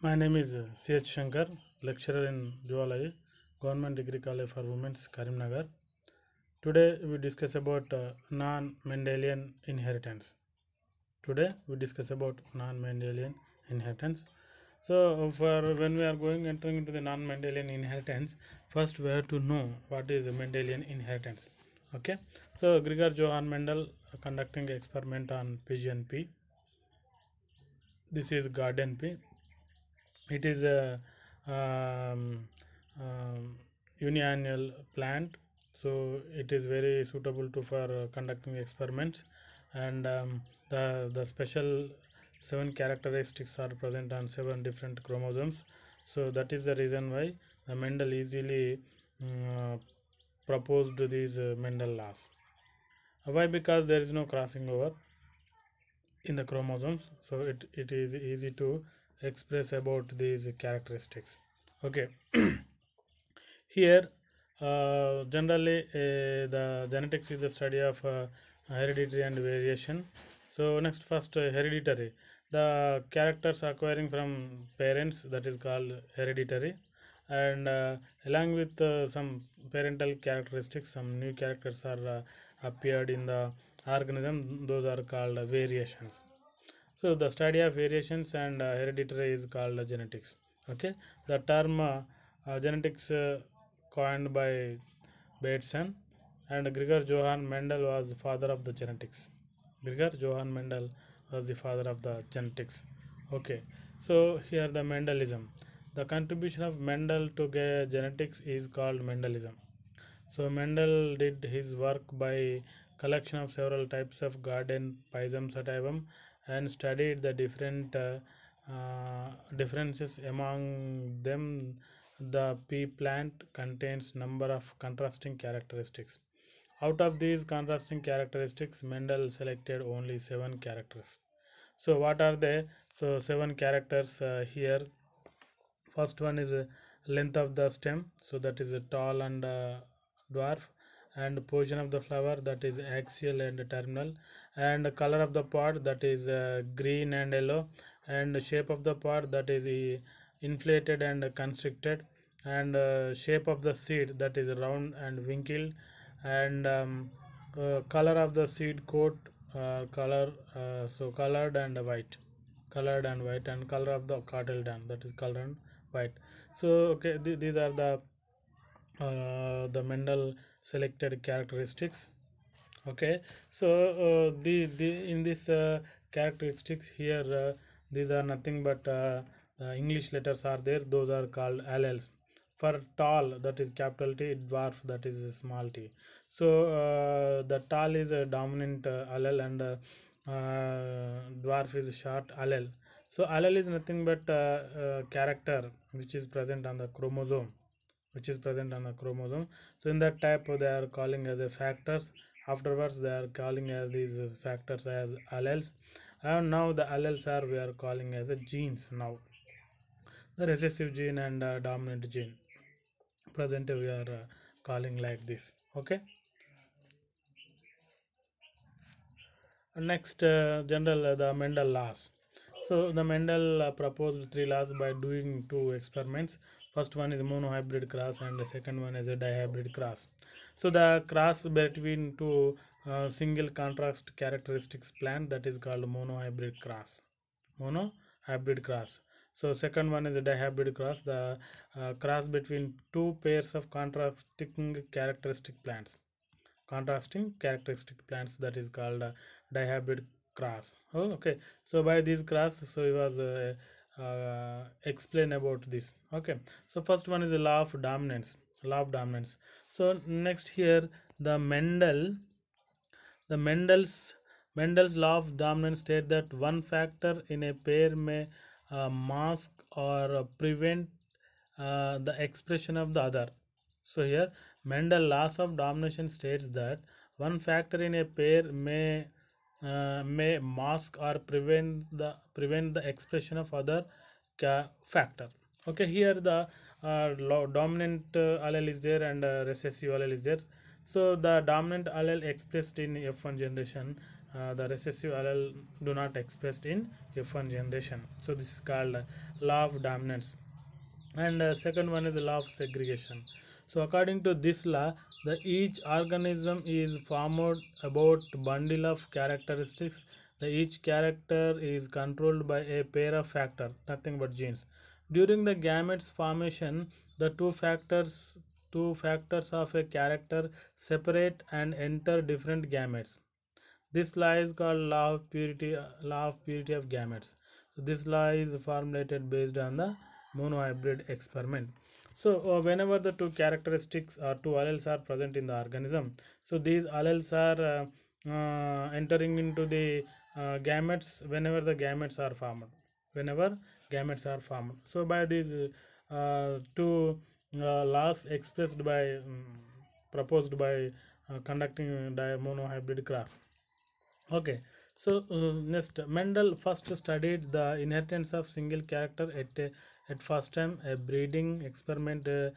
My name is uh, C.H. Shanker, lecturer in zoology, Government Degree College for Women's, Karimnagar. Today we discuss about uh, non-Mendelian inheritance. Today we discuss about non-Mendelian inheritance. So for when we are going entering into the non-Mendelian inheritance, first we have to know what is a Mendelian inheritance. Okay, so Gregor Johann Mendel uh, conducting experiment on pigeon pea. This is garden pea it is a um, um, uniannual plant so it is very suitable to for uh, conducting experiments. And um, the the special seven characteristics are present on seven different chromosomes. So that is the reason why the mendel easily mm, uh, proposed these uh, mendel laws. Why? Because there is no crossing over in the chromosomes. So it, it is easy to express about these characteristics. Okay. Here uh, generally uh, the genetics is the study of uh, hereditary and variation. So next first uh, hereditary. The characters acquiring from parents that is called hereditary. And uh, along with uh, some parental characteristics some new characters are appeared in the organism. Those are called variations so the study of variations and uh, hereditary is called uh, genetics. Okay? The term uh, uh, genetics uh, coined by bateson and gregor johann mendel was the father of the genetics. Gregor johann mendel was the father of the genetics. Okay? So here the mendelism. The contribution of mendel to genetics is called mendelism. So Mendel did his work by collection of several types of garden Pisum sativum and studied the different uh, uh, differences among them. The pea plant contains number of contrasting characteristics. Out of these contrasting characteristics, Mendel selected only seven characters. So what are they? So seven characters uh, here first one is uh, length of the stem so that is a tall and uh, dwarf and position of the flower that is axial and terminal and color of the pod that is uh, green and yellow and shape of the pod that is uh, inflated and constricted and uh, shape of the seed that is round and wrinkled and um, uh, color of the seed coat uh, color uh, so colored and white colored and white and color of the cotyledon that is colored and white. So okay th- these are the uh, the mendel selected characteristics. Okay so uh, the, the in this uh, characteristics here uh, these are nothing but uh, the english letters are there. Those are called alleles. For tall that is capital t dwarf that is small t. So uh, the tall is a dominant allele and dwarf is short allele. So allele is nothing but character which is present on the chromosome which is present on the chromosome. So in that type they are calling as a factors. Afterwards they are calling as these factors as alleles. And now the alleles are we are calling as a genes now. The recessive gene and uh, dominant gene. Present we are uh, calling like this okay? Next uh, general uh, the mendel laws. So the mendel uh, proposed three laws by doing two experiments first one is monohybrid cross and the second one is a dihybrid cross. So the cross between two uh, single contrast characteristics plant that is called monohybrid cross. Monohybrid cross. So second one is a dihybrid cross. The uh, cross between two pairs of contrasting characteristic plants contrasting characteristic plants that is called uh, dihybrid cross. Oh, okay. So by this cross so it was uh, uh, explain about this. Okay. So first one is the law of dominance law of dominance. So next here the mendel the mendel's mendel's law of dominance state that one factor in a pair may uh, mask or uh, prevent uh, the expression of the other. So here Mendel laws of domination states that one factor in a pair may uh, may mask or prevent the prevent the expression of other factor. Okay, here the uh, dominant uh, allele is there and uh, recessive allele is there. So the dominant allele expressed in F1 generation uh, the recessive allele do not expressed in F1 generation. So this is called law of dominance. And uh, second one is the law of segregation. So according to this law, the each organism is formed about bundle of characteristics. The each character is controlled by a pair of factor, nothing but genes. During the gametes formation, the two factors two factors of a character separate and enter different gametes this law is called law of purity law of purity of gametes so this law is formulated based on the monohybrid experiment so uh, whenever the two characteristics or two alleles are present in the organism so these alleles are uh, uh, entering into the gametes whenever the gametes are formed whenever gametes are formed. So by these uh, two uh, laws expressed by um, proposed by uh, conducting monohybrid cross. Okay so next mendel first studied the inheritance of single character at a, at first time a breeding experiment uh,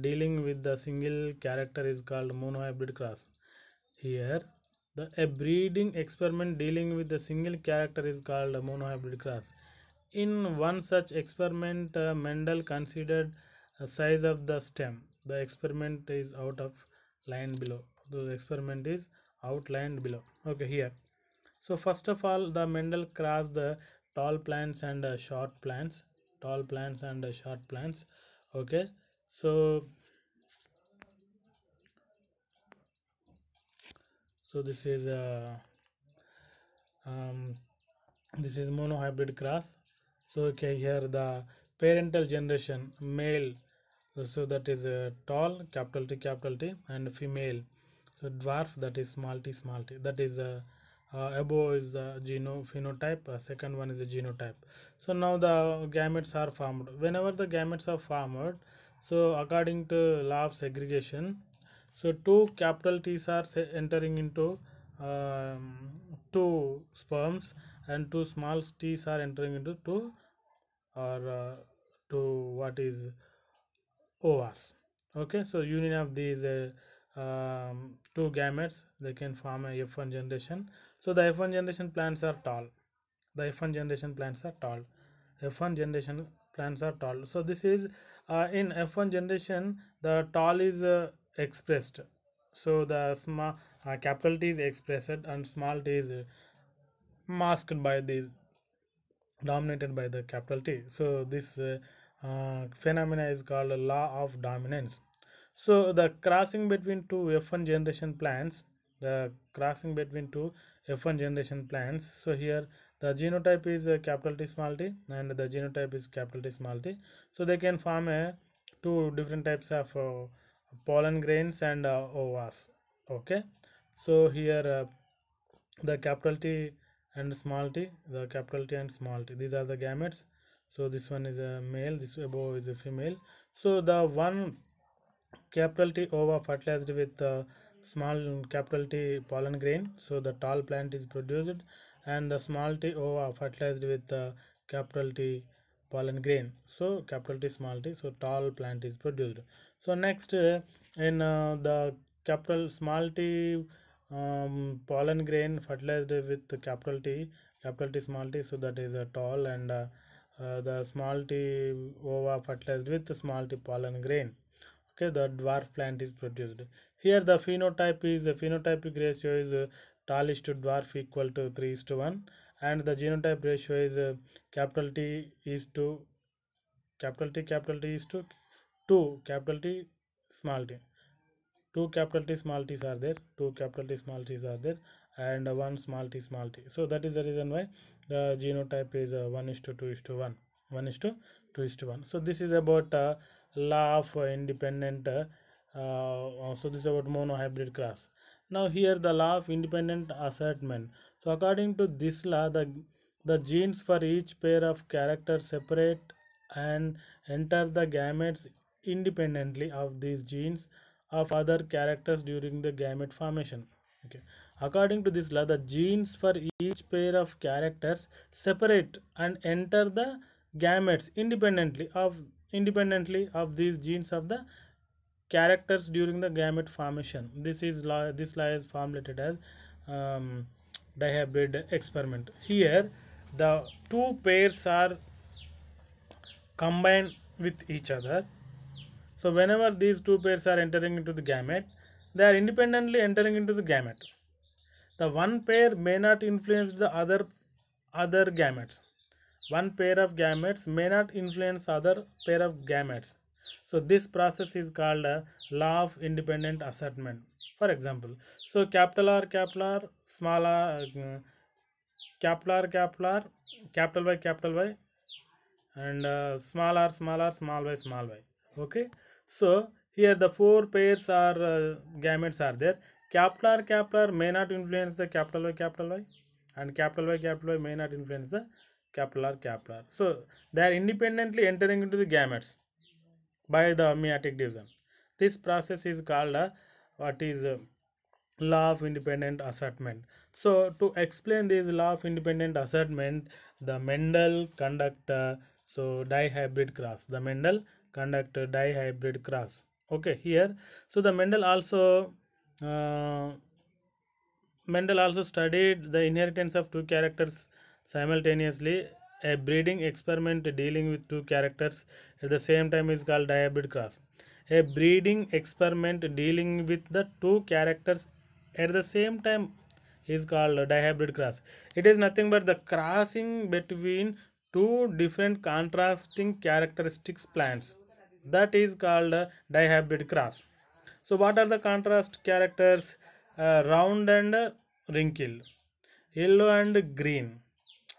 dealing with the single character is called monohybrid cross. Here the a breeding experiment dealing with the single character is called a monohybrid cross. In one such experiment uh, mendel considered size of the stem. The experiment is out of line below. The experiment is outlined below. Okay here. So first of all, the Mendel crossed the tall plants and uh, short plants, tall plants and uh, short plants. Okay, so so this is uh, um, this is monohybrid cross. So okay, here the parental generation male, so that is uh, tall capital T capital T and female. So dwarf that is small t small t that is uh, uh, above is the geno phenotype uh, second one is the genotype. So now the gametes are formed. Whenever the gametes are formed so according to law of segregation so two capital t's are entering into um, two sperms and two small t's are entering into two or uh, to what is ovas okay so union of these uh, um, two gametes they can form a f1 generation. So the f1 generation plants are tall. The f1 generation plants are tall. F1 generation plants are tall. So this is uh, in f1 generation the tall is uh, expressed. So the small uh, capital t is expressed and small t is uh, masked by these dominated by the capital T. So this uh, uh, phenomena is called a law of dominance. So the crossing between two F1 generation plants, the crossing between two F1 generation plants. So here the genotype is uh, capital T small t and the genotype is capital T small t. So they can form a two different types of uh, pollen grains and uh, ovas. Okay. So here uh, the capital T and small t, the capital T and small t. These are the gametes. So this one is a male, this above is a female. So the one capital T ova fertilized with uh, small capital T pollen grain. So the tall plant is produced, and the small T ova fertilized with uh, capital T pollen grain. So capital T small t. So tall plant is produced. So next uh, in uh, the capital small t um, pollen grain fertilized with capital T, capital T small t. So that is a tall and uh, uh, the small t ova fertilized with small t pollen grain okay the dwarf plant is produced. Here the phenotype is the phenotypic ratio is uh, tall is to dwarf equal to 3 is to 1 and the genotype ratio is uh, capital t is to capital t capital t is to 2 capital t small t. Two capital T small t's are there two capital T small t's are there and uh, one small t small t. So that is the reason why the genotype is uh, 1 is to 2 is to 1 1 is to 2 is to 1 so this is about uh, law of uh, independent uh, uh, so this is about monohybrid cross now here the law of independent assortment so according to this law the the genes for each pair of characters separate and enter the gametes independently of these genes of other characters during the gamete formation. Okay. According to this law the genes for each pair of characters separate and enter the gametes independently of independently of these genes of the characters during the gamete formation. This is this law is formulated as um, dihybrid experiment. Here the two pairs are combined with each other. So whenever these two pairs are entering into the gamete they are independently entering into the gamete. The one pair may not influence the other other gametes one pair of gametes may not influence other pair of gametes. So this process is called a law of independent assortment for example so capital r capital r small r uh, capital r capital r capital y capital y and uh, small r small r small y small y. Okay? So here the four pairs are uh, gametes are there. Capital r capital r may not influence the capital y capital y and capital y capital y may not influence the capital r so they are independently entering into the gametes by the meiotic division. This process is called a what is uh, law of independent assortment so to explain this law of independent assortment the mendel conduct uh, so dihybrid cross. The mendel conduct dihybrid cross. Okay here. So the mendel also uh, Mendel also studied the inheritance of two characters simultaneously. A breeding experiment dealing with two characters at the same time is called dihybrid cross. A breeding experiment dealing with the two characters at the same time is called dihybrid cross. It is nothing but the crossing between two different contrasting characteristics plants. That is called dihybrid cross. So what are the contrast characters? Uh, round and wrinkled, yellow and green.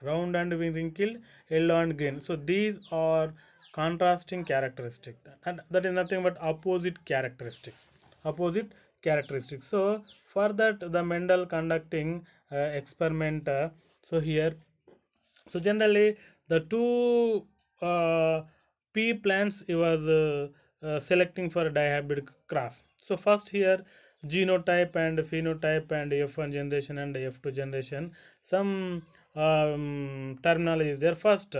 Round and wrinkled, yellow and green. So these are contrasting characteristic and that is nothing but opposite characteristics. Opposite characteristics. So for that the Mendel conducting uh, experiment. uh, so here so generally the two uh, plants he was uh, uh, selecting for a dihybrid cross so first here genotype and phenotype and f1 generation and f2 generation some um, terminology is there. First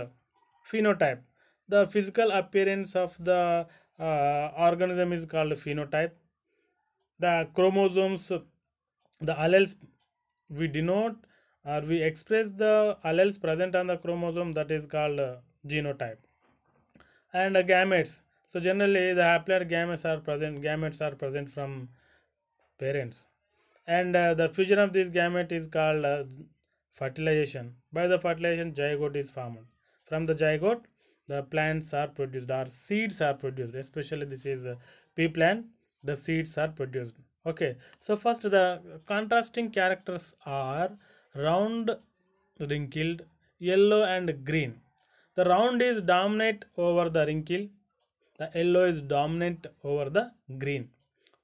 phenotype. The physical appearance of the uh, organism is called phenotype. The chromosomes the alleles we denote or we express the alleles present on the chromosome that is called uh, genotype. And uh, gametes. So generally the haploid gametes are present gametes are present from parents. And uh, the fusion of this gamete is called uh, fertilization. By the fertilization zygote is formed. From the zygote the plants are produced or seeds are produced. Especially this is a pea plant the seeds are produced. Okay. So first the contrasting characters are round wrinkled yellow and green. The round is dominant over the wrinkle the yellow is dominant over the green.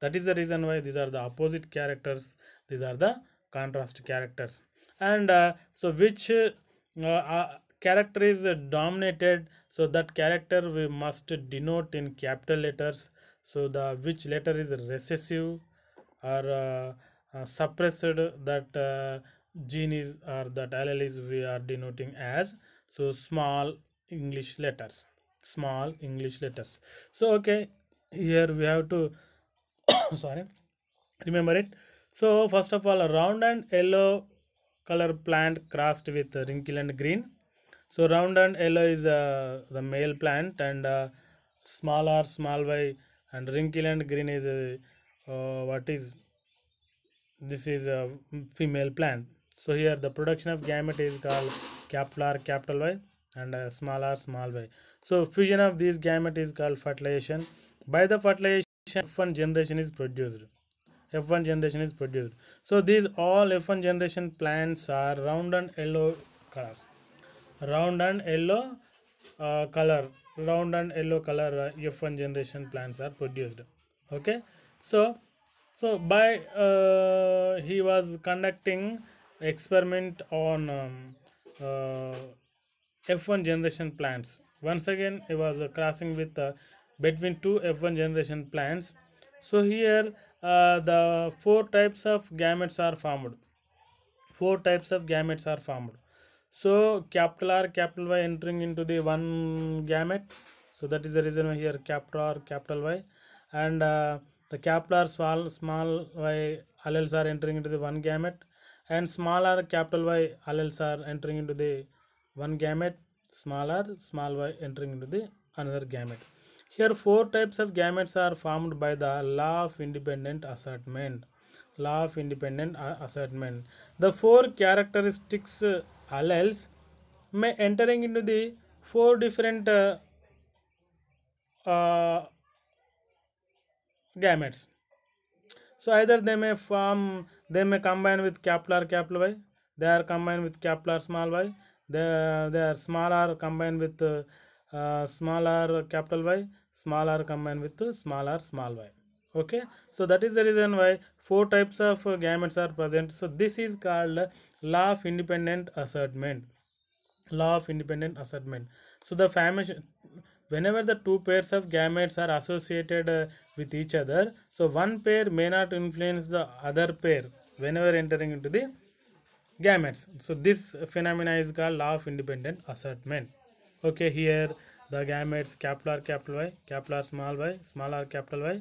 That is the reason why these are the opposite characters. These are the contrast characters and uh, so which uh, uh, character is dominated? So that character we must denote in capital letters. So the which letter is recessive or uh, uh, suppressed? That uh, gene is or that allele is we are denoting as so small english letters. Small english letters. So okay here we have to sorry remember it. So first of all round and yellow color plant crossed with wrinkle and green. So round and yellow is uh, the male plant and uh, small r small y and wrinkle and green is uh, uh, what is this is a female plant. So here the production of gamete is called capital r capital y and uh, small r small y. So fusion of these gamete is called fertilization. By the fertilization f1 generation is produced f1 generation is produced. So these all f1 generation plants are round and yellow colors. Round and yellow uh, color. Round and yellow color uh, f1 generation plants are produced. Okay? So so by uh, he was conducting experiment on um, uh, F1 generation plants. Once again, he was uh, crossing with uh, between two F1 generation plants. So here uh, the four types of gametes are formed. Four types of gametes are formed. So capital R, capital Y entering into the one gamete. So that is the reason why here capital R, capital Y, and uh, the capital R small small Y alleles are entering into the one gamete, and small r capital y alleles are entering into the one gamete small r small y entering into the another gamete here four types of gametes are formed by the law of independent assortment law of independent assortment the four characteristics uh, alleles may entering into the four different uh, uh, gametes so either they may form, they may combine with capital R, capital Y. They are combined with capital R, small y. They they are small r combined with uh, uh, small r, capital Y. Small r combined with small r, small y. Okay, so that is the reason why four types of uh, gametes are present. So this is called law of independent assortment law of independent assortment so the formation whenever the two pairs of gametes are associated uh, with each other so one pair may not influence the other pair whenever entering into the gametes so this phenomena is called law of independent assortment okay here the gametes capital r capital y capital r small y small r capital y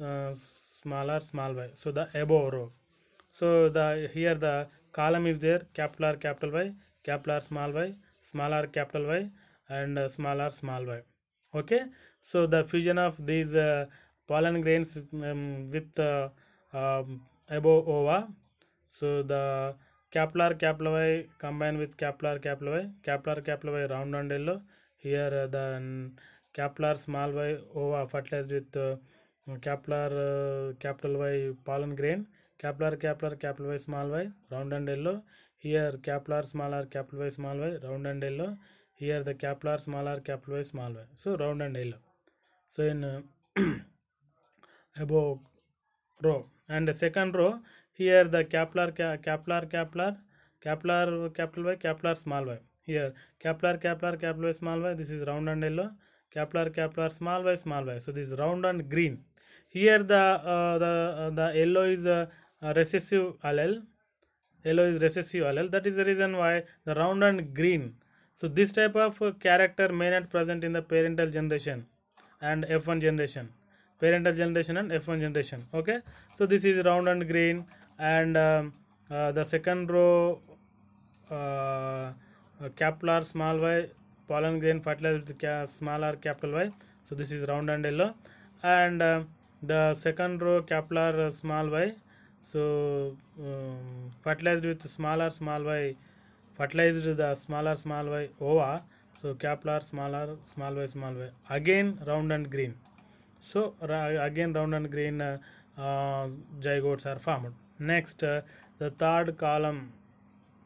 uh, small r small y. So the above row. So the here the column is there capital R capital Y capital R small y small r capital Y and uh, small r small y. Okay? So the fusion of these uh, pollen grains um, with uh, um, above ova so the capital R capital combined with capital R capital Y round and yellow here the mm, capital small y ova fertilized with uh, capital R uh, capital Y pollen grain capital R capital R Y small y round and yellow here capital R small r capital Y small y round and yellow here the capital R small r capital Y small y so round and yellow so in uh, above row and the second row here the capital R ca- capital R capital Y capital R small y. Here capital R capital Y small y. This is round and yellow. Capital R capital R small y small y. So this is round and green. Here the uh, the uh, the yellow is uh, recessive allele. Yellow is recessive allele. That is the reason why the round and green. So this type of uh, character may not present in the parental generation and f1 generation parental generation and f1 generation okay? So this is round and green and um, uh, the second row uh, small y pollen grain fertilized with small r capital Y. So this is round and yellow. And uh, the second row uh, small y. So um, fertilized with small r small y fertilized the small r small y ova so capital R small r small y small y. Again round and green so again round and green uh, uh, zygotes are formed. Next uh, the third column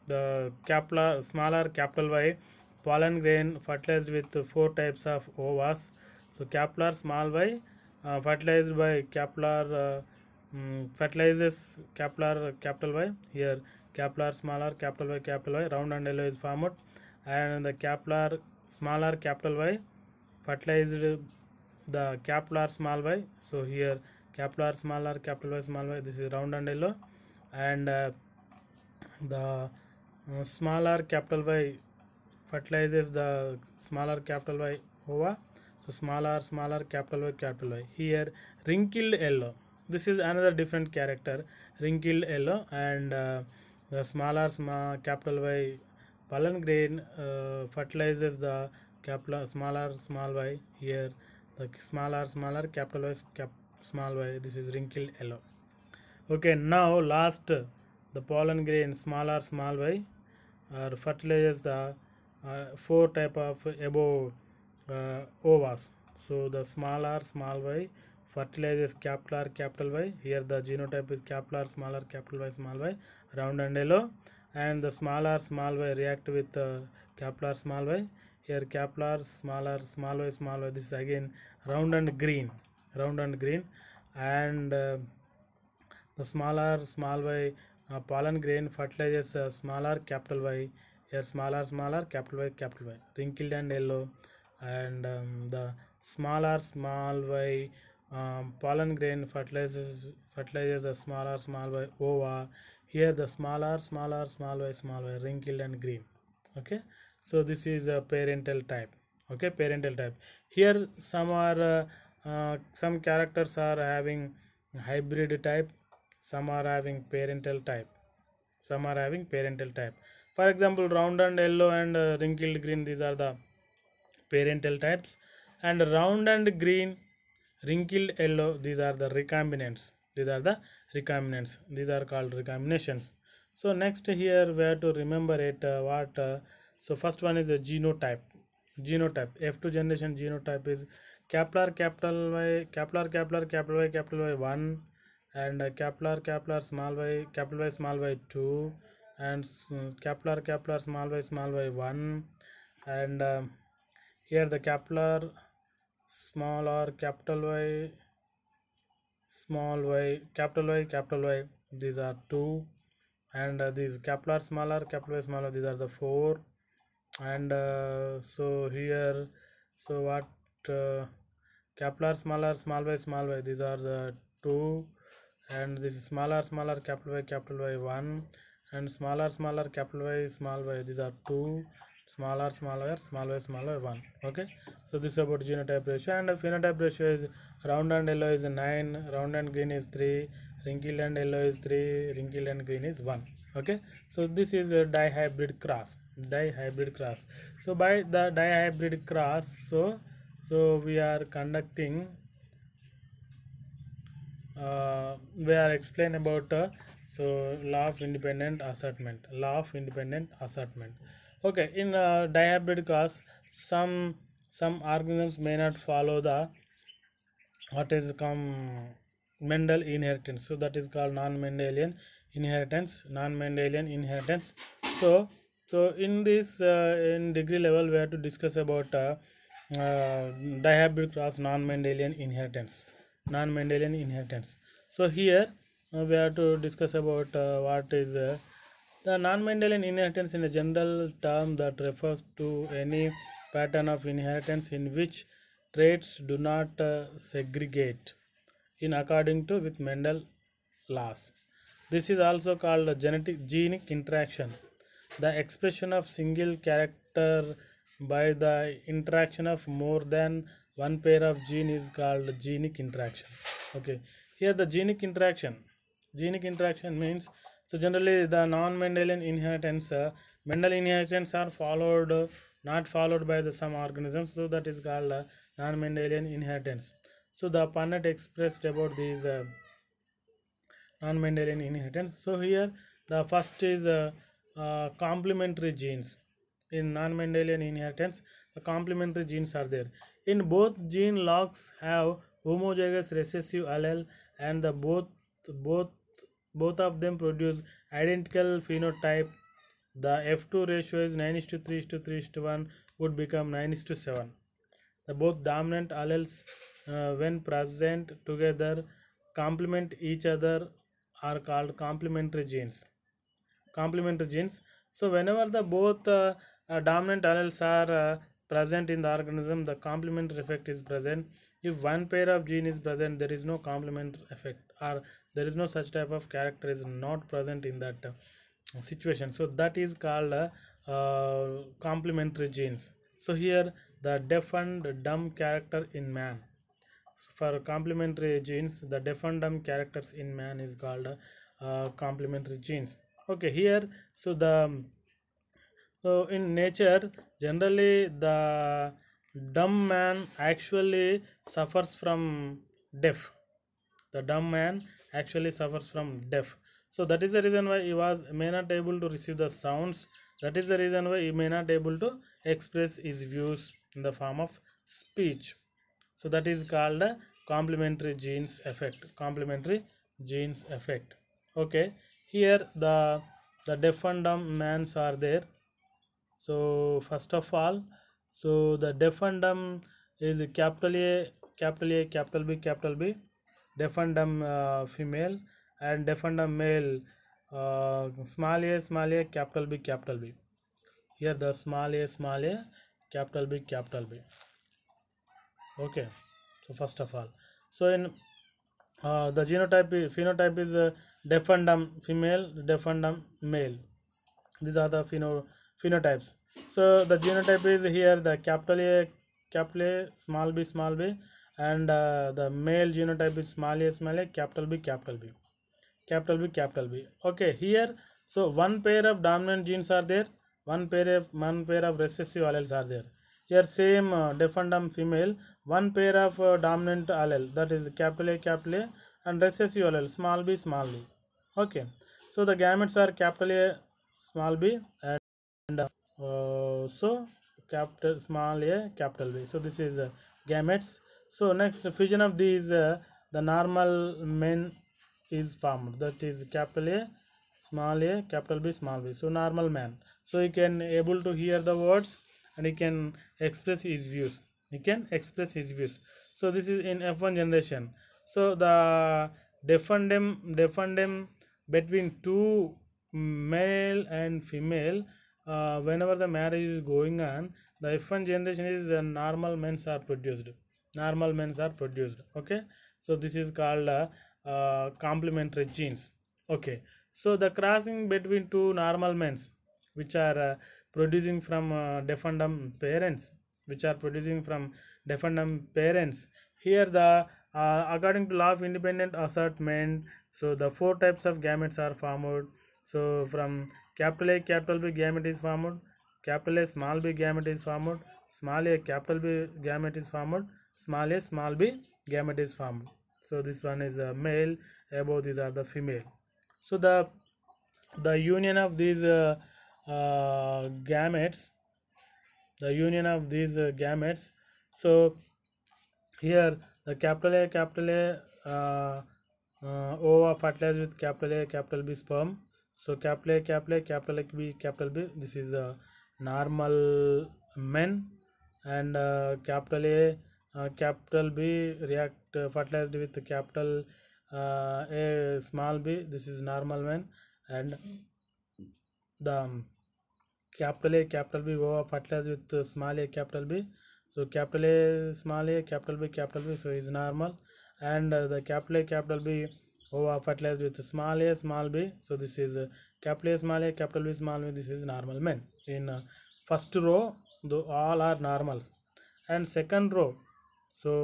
the capital smaller capital Y pollen grain fertilized with four types of ovas. So capital small y uh, fertilized by capital uh, mm, fertilizes capital capital Y. Here capital smaller capital Y capital Y round and yellow is formed. And the capital smaller capital Y fertilized the capital small y. So here capital small r capital Y small y this is round and yellow. And uh, the uh, capital Y fertilizes the smaller capital Y ova. So small r small r capital Y capital Y. Here wrinkled yellow. This is another different character wrinkled yellow. And uh, the smaller small capital Y pollen grain uh, fertilizes the capital smaller small y here the smaller smaller capital Y cap, small y this is wrinkled yellow. Okay now last the pollen grain smaller small y or fertilizes the uh, four type of above uh, ovas so the small r small y fertilizes capital R capital Y. Here the genotype is capital R small r capital Y small y round and yellow. And the small r small y react with uh, capital R small y here capital R small r small y small y this is again round and green round and green and uh, the smaller small y uh, pollen grain fertilizes uh, smaller capital Y here smaller smaller capital Y capital Y wrinkled and yellow and um, the smaller small y um, pollen grain fertilizes fertilizes the smaller small y ova here the smaller smaller small y small y wrinkled and green okay? So this is a parental type. Okay? Parental type. Here some are uh, uh, some characters are having hybrid type. Some are having parental type. Some are having parental type. For example round and yellow and uh, wrinkled green these are the parental types. And round and green wrinkled yellow these are the recombinants. These are the recombinants. These are called recombinations so next here we have to remember it uh, what uh, so first one is a genotype. Genotype. F2 generation genotype is capital capital y capital capital capital y capital y 1 and uh, capital capital small y capital y small y 2 and s- capital capital small y small y 1 and uh, here the capital small or capital y small y capital y capital y these are two and uh, these capital R smaller y smaller these are the four. And uh, so here so what uh, capital R smaller small y small y these are the two. And this is smaller smaller capital y capital y one. And smaller smaller capital y small y these are two. Smaller smaller small y small y one. Okay? So this is about genotype ratio. And phenotype ratio is round and yellow is 9 round and green is 3 wrinkled and yellow is 3 wrinkled and green is 1 okay? So this is a dihybrid cross dihybrid cross. So by the dihybrid cross so so we are conducting uh, we are explain about uh, so law of independent assortment law of independent assortment okay in uh, dihybrid cross some some organisms may not follow the what is come Mendel inheritance. So that is called non-Mendelian inheritance non-Mendelian inheritance. So so in this uh, in degree level we have to discuss about uh, uh, dihybrid cross non-Mendelian inheritance non-Mendelian inheritance. So here uh, we have to discuss about uh, what is uh, the non-Mendelian inheritance in a general term that refers to any pattern of inheritance in which traits do not uh, segregate in according to with Mendel laws. This is also called a genetic genic interaction. The expression of single character by the interaction of more than one pair of gene is called genic interaction. Okay, here the genic interaction. Genic interaction means so generally the non-Mendelian inheritance, uh, Mendel inheritance are followed, uh, not followed by the some organisms. So that is called uh, non-Mendelian inheritance. So the Punnett expressed about these uh, non-Mendelian inheritance. So here the first is uh, uh, complementary genes. In non-Mendelian inheritance, the complementary genes are there. In both gene loci have homozygous recessive allele, and the both both both of them produce identical phenotype. The F2 ratio is 9 is to 3 is to 3 is to 1 would become 9 is to 7 the both dominant alleles uh, when present together complement each other are called complementary genes. Complementary genes. So whenever the both uh, uh, dominant alleles are uh, present in the organism the complementary effect is present. If one pair of gene is present there is no complement effect or there is no such type of character is not present in that uh, situation. So that is called uh, complementary genes. So here the deaf and dumb character in man. For complementary genes the deaf and dumb characters in man is called uh, complementary genes. Okay here so the so in nature generally the dumb man actually suffers from deaf. The dumb man actually suffers from deaf. So that is the reason why he was may not able to receive the sounds. That is the reason why he may not able to express his views in the form of speech. So that is called a complementary genes effect complementary genes effect. Okay. Here the the deaf and dumb mans are there. So first of all so the deaf and dumb is capital a capital a capital b capital b. Deaf and dumb uh, female and deaf and dumb male uh, small a small a capital b capital b. Here the small a small a capital b capital b. Okay. So first of all. So in uh, the genotype phenotype is uh, deaf and female deaf and male. These are the pheno phenotypes. So the genotype is here the capital a capital a small b small b and uh, the male genotype is small a small a capital b capital b. Capital b capital b. Okay here so one pair of dominant genes are there one pair of one pair of recessive alleles are there. Here same uh, female. One pair of uh, dominant allele that is capital a capital a and recessive allele small b small b okay. So the gametes are capital a small b and uh, so capital small a capital b. So this is uh, gametes. So next fusion of these uh, the normal men is formed. That is capital a small a capital b small b. So normal man so he can able to hear the words and he can express his views. He can express his views. So this is in f1 generation. So the deaf and dumb defendem between two male and female uh, whenever the marriage is going on the f1 generation is uh, normal men are produced. Normal men are produced. Okay? So this is called uh, uh, complementary genes. Okay? So the crossing between two normal men which are uh, producing from uh, parents which are producing from deaf and dumb parents. Here the uh, according to law of independent assortment so the four types of gametes are formed. So from capital a capital b gamete is formed. Capital a small b gamete is formed. Small a capital b gamete is formed. Small a small b gamete is formed. So this one is a male above these are the female. So the the union of these uh, uh, gametes the union of these uh, gametes. So here the capital a capital a uh, uh, ova fertilized with capital a capital b sperm. So capital a capital a capital b capital b. This is a normal men. And uh, capital a uh, capital b react uh, fertilized with capital uh, a small b. This is normal men. And the um, capital A capital B ova fertilise with small A capital B so capital A small A capital B capital B so is normal and the capital A capital B ova fertilise with small A small B so this is capital A small A capital B small B this is normal men in first row दो all are normal and second row so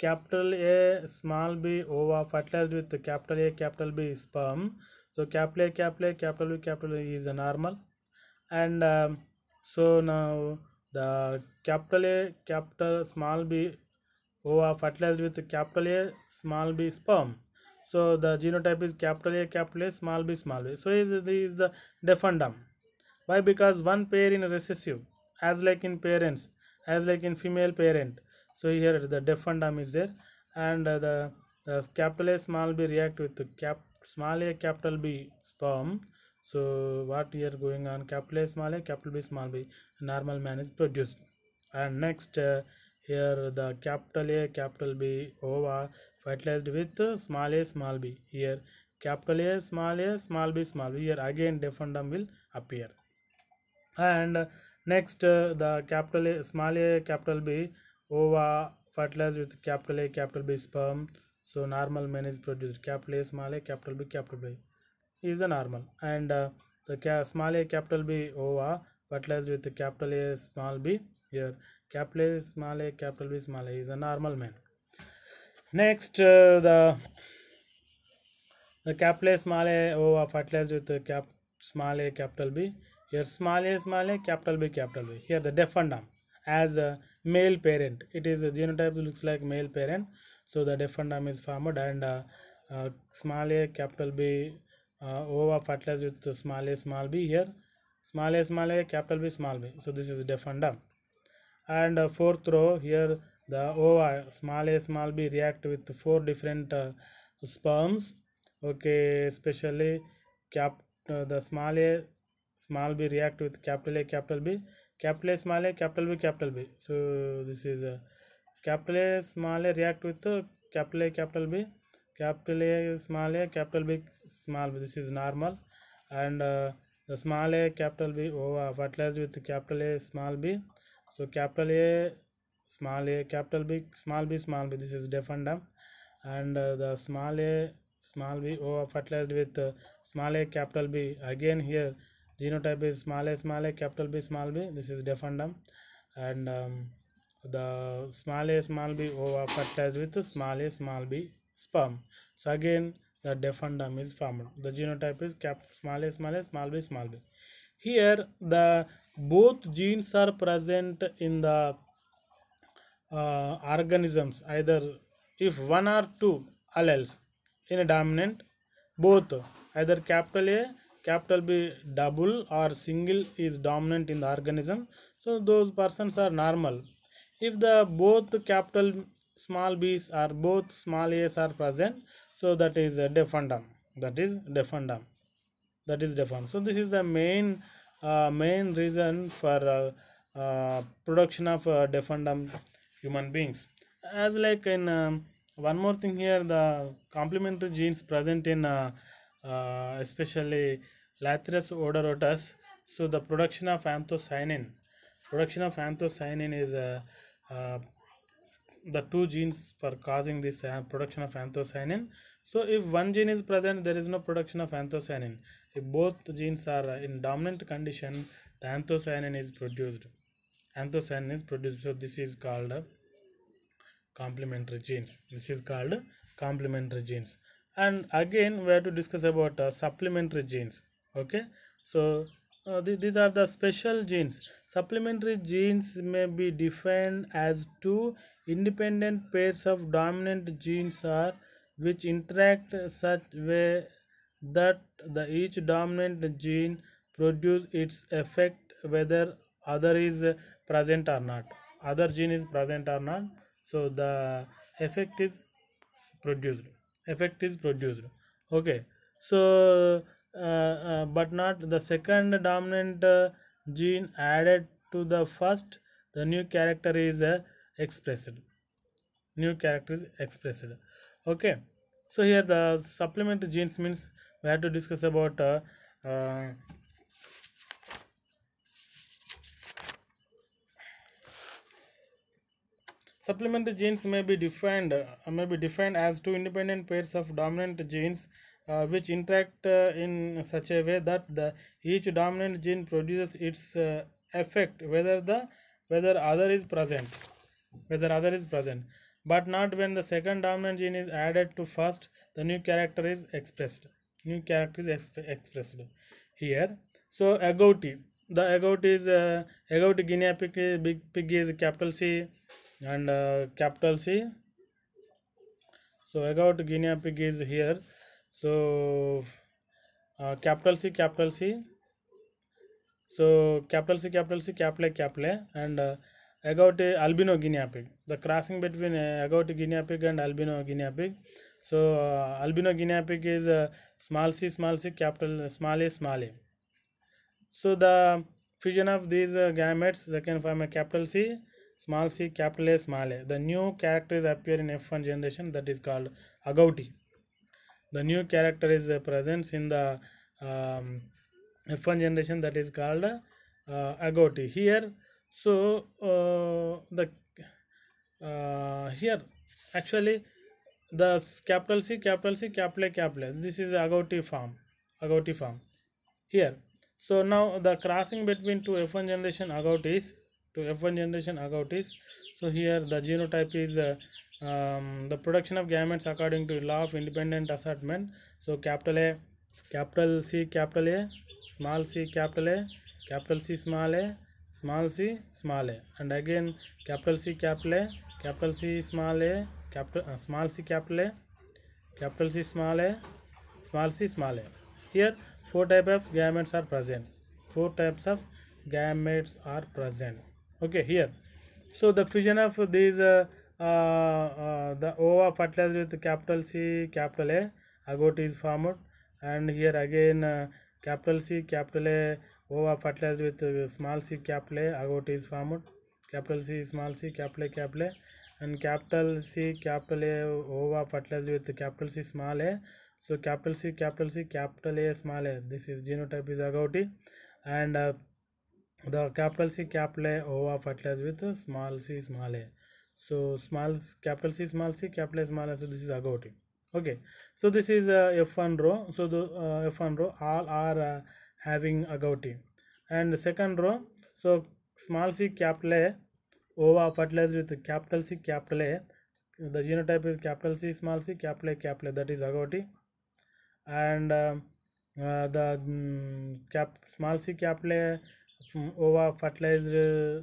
capital A small B ova fertilise with capital A capital B sperm so capital A capital A capital B capital is normal and um, so now the capital A capital small b who are fertilized with capital A small b sperm. So the genotype is capital A capital A small b small b. So is the is the deaf and dumb why? Because one pair in recessive as like in parents as like in female parent. So here the deaf and dumb is there. And uh, the, the capital A small b react with cap small a capital B sperm so what here going on capital A small a capital B small b normal man is produced and next uh, here the capital A capital B ova fertilized with uh, small a small b here capital A small a small b small b here again deafendum will appear and uh, next uh, the capital A small a capital B ova fertilized with capital A capital B sperm so normal man is produced capital A small a capital B capital B is a normal. And uh, the small a capital B ova fertilized with capital A small b here. Capital A small a capital B small a. Is a normal man. Next uh, the the capital A small a ova fertilized with cap small a capital B. Here small a small a capital B capital B. Here the deaf and dumb as a male parent it is a genotype looks like male parent. So the deaf and dumb is formed and uh, uh, small a capital B uh, ova fertilized with the small a small b here. Small a small a capital B small b. So this is deaf and dumb and uh, fourth row here the ova small a small b react with four different uh, sperms. Okay especially cap uh, the small a small b react with capital a capital b. Capital a small a capital b capital b. So this is a capital a small a react with uh, capital a capital b capital a small a capital b small b this is normal. And uh, the small a capital b over fertilized with capital a small b. So capital a small a capital b small b small b this is deaf and dumb and uh, the small a small b over fertilized with uh, small a capital b. Again here genotype is small a small a capital b small b this is deaf and dumb and um, the small a small b over fertilized with small a small b sperm. So again the deaf and dumb is formed. The genotype is cap small a small a small b small b. Here the both genes are present in the uh, organisms. Either if one or two alleles in a dominant both. Either capital A capital B double or single is dominant in the organism. So those persons are normal. If the both capital small b's or both small a's are present so that is a deaf and dumb that is deaf and dumb that is deformed so this is the main uh, main reason for uh, uh, production of uh, deaf and dumb human beings. As like in um, one more thing here the complementary genes present in uh, uh, especially lathyrus odoratus. So the production of anthocyanin production of anthocyanin is uh, uh, the two genes for causing this uh, production of anthocyanin. So if one gene is present there is no production of anthocyanin. If both genes are uh, in dominant condition the anthocyanin is produced. Anthocyanin is produced. So this is called uh, complementary genes. This is called complementary genes. And again we have to discuss about uh, supplementary genes. Okay? So uh, th- these are the special genes. Supplementary genes may be defined as two independent pairs of dominant genes are which interact such way that the each dominant gene produce its effect whether other is present or not. Other gene is present or not. So the effect is produced. Effect is produced. Okay. So uh, uh, but not the second dominant uh, gene added to the first the new character is uh, expressed. New character is expressed. Okay. So here the supplementary genes means we have to discuss about uh, uh, Supplementary genes may be defined uh, may be defined as two independent pairs of dominant genes uh, which interact uh, in such a way that the each dominant gene produces its uh, effect whether the whether other is present whether other is present. But not when the second dominant gene is added to first the new character is expressed. New character is exp- expressed here so agouti the agouti is uh, agouti guinea pig, big pig is capital c and uh, capital c. So agouti guinea pig is here. So uh, capital c capital c. So capital C, capital C, capital A, capital A, and uh, agouti albino guinea pig. The crossing between uh, agouti guinea pig and albino guinea pig. So uh, albino guinea pig is uh, small c, small c, capital small a, small a. So the fusion of these uh, gametes they can form a capital C, small c, capital A, small a. The new characters appear in F1 generation that is called agouti. The new character is uh, present in the um, F1 generation that is called uh, agouti. Here, so uh, the uh, here actually the capital C, capital C, capital A, capital A. This is agouti form, agouti form. Here, so now the crossing between two F1 generation agoutis to F1 generation agoutis. So here the genotype is uh, um, the production of gametes according to law of independent assortment. So capital A, capital C, capital A, small c, capital A, capital C, small a, small c, small a, and again capital C, capital A, capital C, small a, capital uh, small c, capital A, capital C, small a, small c, small a. Here four type of gametes are present. Four types of gametes are present. Okay, here. So the fusion of these uh, uh, uh, the ova fertilized with capital C, capital A, agouti is formed, and here again uh, capital C, capital A, ova fertilized with uh, small c, capital A, agouti is formed. Capital C, small c, capital A, capital A, and capital C, capital A, ova fertilized with capital C, small a. So capital C, capital C, capital A, small a. This is genotype is agouti, and uh, the capital C, capital A, ova fertilized with uh, small c, small a. So small s- capital C, small c, capital A, small a. So this is agouti. Okay, so this is uh, F1 row. So the uh, F1 row all are uh, having a agouti, and second row. So small c, capital A, ova fertilized with capital C, capital A. The genotype is capital C, small c, capital A, capital A. That is agouti and um, uh, the mm, cap small c capital A mm, ova fertilized uh,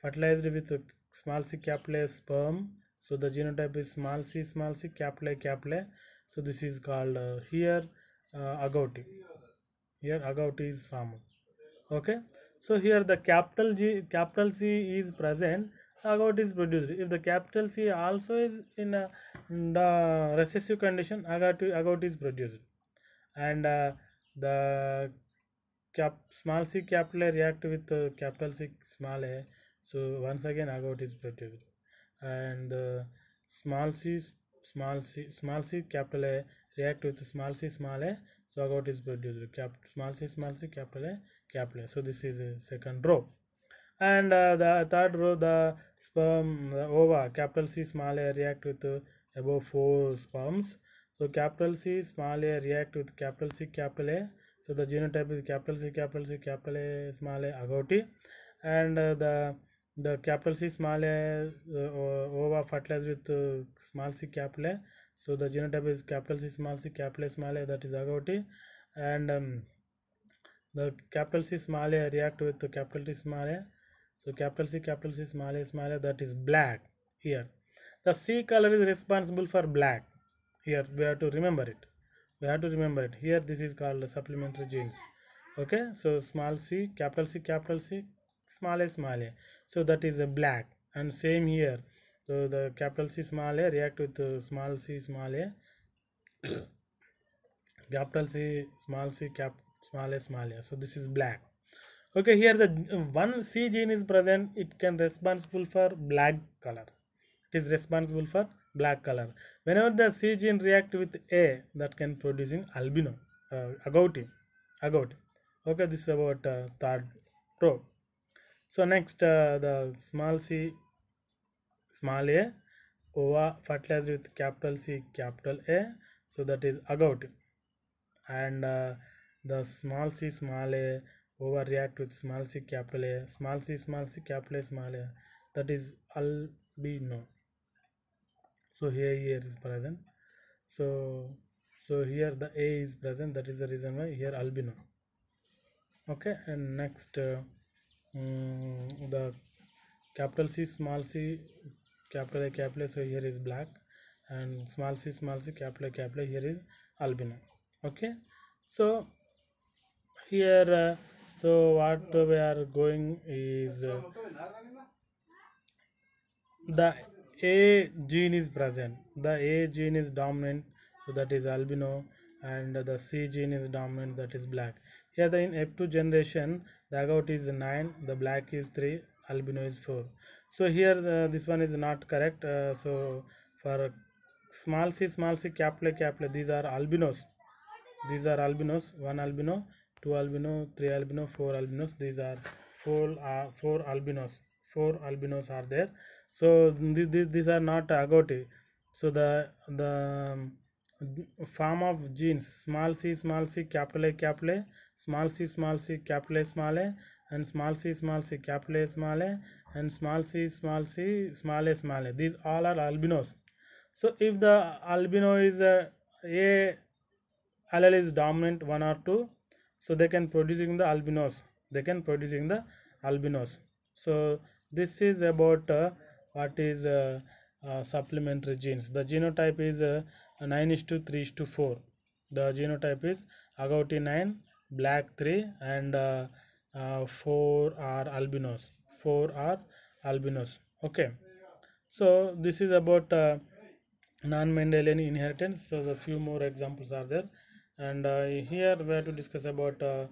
fertilized with small c capital A sperm so the genotype is small c small c capital A capital A so this is called uh, here uh, agouti here agouti is formed okay so here the capital g capital c is present agouti is produced if the capital c also is in, a, in the recessive condition agouti agouti is produced and uh, the cap small c capital A react with uh, capital C small a so once again agouti is produced and uh, small c small c small c capital A react with small c small a so agouti is produced cap small c small c capital A capital A so this is a second row and uh, the third row the sperm the ova capital C small a react with uh, above four sperms so capital C small a react with capital C capital A so the genotype is capital C capital C capital A small a agouti and uh, the the capital C small a uh, ova fertilized with uh, small c capital A so the genotype is capital C small c capital small a that is agouti and um, the capital C small a react with the capital T small a. So capital C capital C small a small a that is black here. The C color is responsible for black. Here we have to remember it. We have to remember it. Here this is called supplementary genes. Okay, so small c capital C capital C small a small a. So that is a black and same here. So the capital C small a react with uh, small c small a capital C, small c, cap, small a, small a. So this is black. Okay, here the uh, one C gene is present. It can responsible for black color. It is responsible for black color. Whenever the C gene react with A, that can producing albino, uh, agouti, agouti. Okay, this is about uh, third row. So next, uh, the small c, small a, ova fertilized with capital C, capital A. So that is agouti. And uh, the small c small a overreact with small c capital A small c small c capital A small a that is albino. So here here is present. So so here the A is present that is the reason why here albino. Okay and next uh, mm, the capital C small c capital A capital A so here is black and small c small c capital A capital A here is albino okay so here uh, so what we are going is uh, the A gene is present. The A gene is dominant, so that is albino, and the C gene is dominant, that is black. Here, the in F2 generation, the agout is 9, the black is 3, albino is 4. So, here uh, this one is not correct. Uh, so, for small c, small c, capital capital these are albinos. These are albinos, one albino, two albino, three albino, four albinos. These are four uh, four albinos. Four albinos are there. So th- th- these are not agouti. So the the form of genes. Small c small c capital A capital A. Small c small c capital A small a. And small c small c capital A small a. And small c small c small a small a. These all are albinos. So if the albino is a, a allele is dominant one or two so they can producing the albinos. They can producing the albinos. So this is about uh, what is uh, uh, supplementary genes. The genotype is uh, 9 is to 3 is to 4 the genotype is agouti 9 black 3 and uh, uh, 4 are albinos. 4 are albinos. Okay. So this is about uh, non-Mendelian inheritance. So the few more examples are there, and uh, here we have to discuss about uh,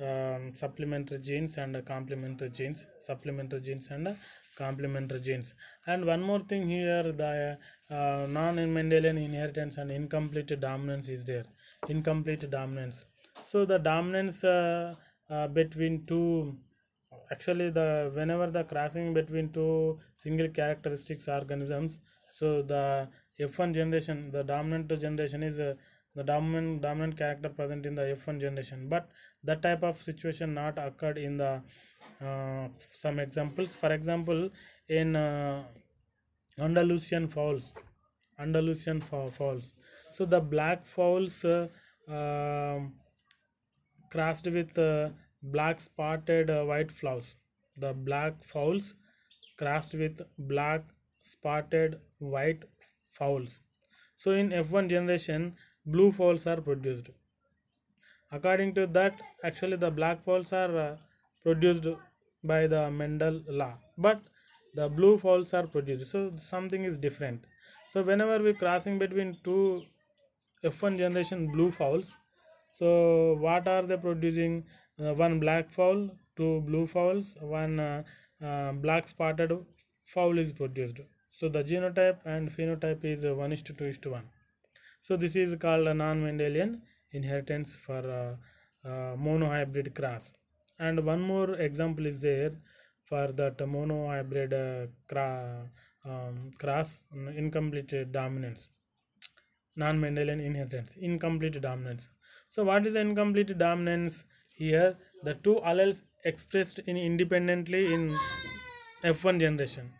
um, supplementary genes and uh, complementary genes, supplementary genes and uh, complementary genes. And one more thing here, the uh, non-Mendelian inheritance and incomplete dominance is there. Incomplete dominance. So the dominance uh, uh, between two actually the whenever the crossing between two single characteristics organisms so the f1 generation the dominant generation is uh, the dominant dominant character present in the f1 generation. But that type of situation not occurred in the uh, some examples. For example in uh, Andalusian fowls Andalusian fowls so the black fowls uh, um, crossed with uh, black spotted uh, white fowls the black fowls crossed with black spotted white fowls so in f1 generation blue fowls are produced. According to that actually the black fowls are uh, produced by the mendel law but the blue fowls are produced. So something is different. So whenever we crossing between two f1 generation blue fowls so what are they producing? Uh, one black fowl two blue fowls one uh, uh, black spotted fowl is produced. So the genotype and phenotype is uh, 1 is to 2 is to 1 so this is called a non-Mendelian inheritance for uh, uh, monohybrid cross. And one more example is there for that monohybrid uh, cra- um, cross incomplete dominance, non-Mendelian inheritance, incomplete dominance. So what is incomplete dominance here? The two alleles expressed in independently in F1 generation.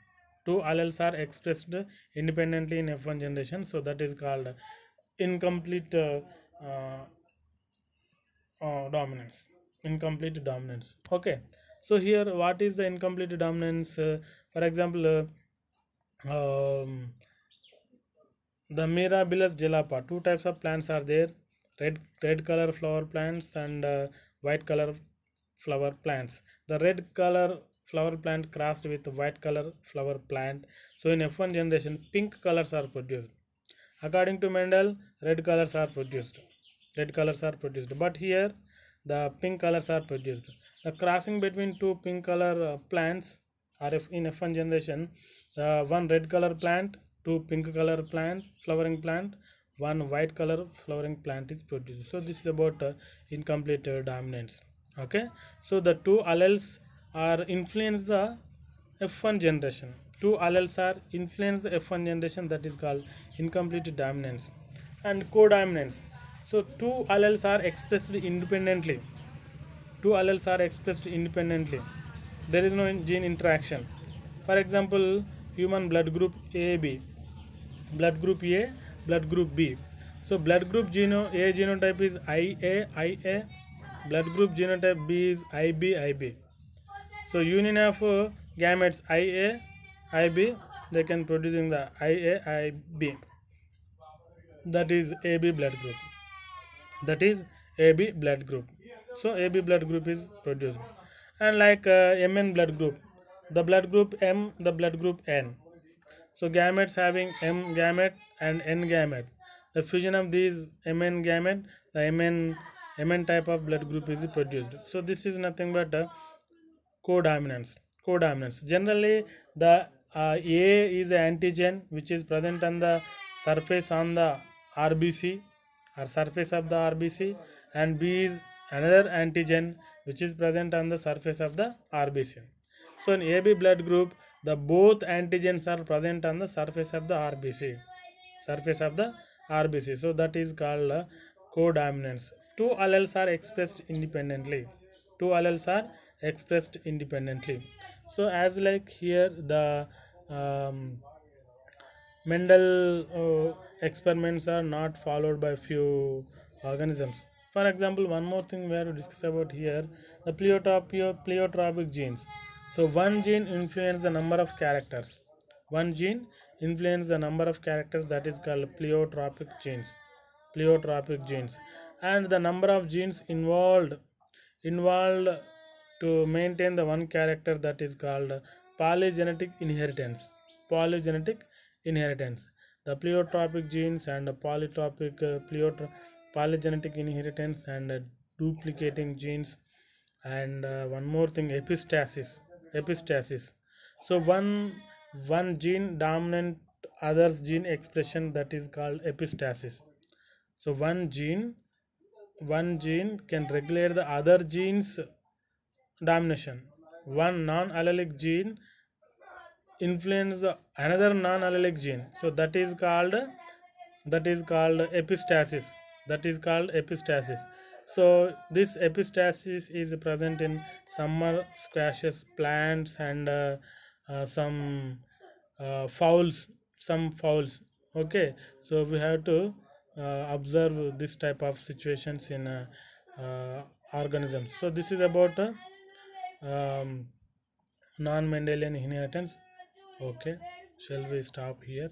Two alleles are expressed independently in F1 generation. So that is called incomplete uh, uh, uh, dominance. Incomplete dominance. Okay. So here what is the incomplete dominance? For example um, the mirabilis jalapa two types of plants are there. Red red color flower plants and uh, white color flower plants. The red color flower plant crossed with white color flower plant. So in f1 generation pink colors are produced according to mendel red colors are produced. Red colors are produced. But here the pink colors are produced. The crossing between two pink color uh, plants are in f1 generation. The one red color plant two pink color plant flowering plant one white color flowering plant is produced. So this is about uh, incomplete uh, dominance. Okay? So the two alleles are influence the f1 generation two alleles are influence the f1 generation that is called incomplete dominance and codominance. So two alleles are expressed independently. Two alleles are expressed independently. There is no gene interaction. For example human blood group ab blood group a blood group b. So blood group geno a genotype is ia ia blood group genotype b is ib ib so union of uh, gametes ia ib they can producing the ia ib that is ab blood group. That is ab blood group. So ab blood group is produced. And like uh, mn blood group. The blood group m the blood group n. So gametes having m gamete and n gamete. The fusion of these mn gamete the mn mn type of blood group is produced. So this is nothing but uh, codominance codominance. Generally the uh, a is an antigen which is present on the surface on the rbc or surface of the rbc and b is another antigen which is present on the surface of the rbc so in ab blood group the both antigens are present on the surface of the rbc surface of the rbc so that is called uh, codominance. Two alleles are expressed independently. Two alleles are expressed independently. So as like here the um, mendel uh, experiments are not followed by few organisms. For example one more thing we have to discuss about here the pleiotropic genes. So one gene influences the number of characters. One gene influences the number of characters that is called pleiotropic genes pleiotropic genes. And the number of genes involved involved to maintain the one character that is called polygenetic inheritance. Polygenetic inheritance. The pleiotropic genes and the polytropic uh, pleiotra- polygenetic inheritance and uh, duplicating genes. And uh, one more thing epistasis epistasis. So one one gene dominant others gene expression that is called epistasis. So one gene one gene can regulate the other genes domination one non-allelic gene influence the another non-allelic gene. So that is called that is called epistasis. That is called epistasis. So this epistasis is present in summer squashes plants and uh, uh, some uh, fowls some fowls. Okay? So we have to uh, observe this type of situations in uh, uh, organisms so this is about um, non-mendelian inheritance. Okay shall we stop here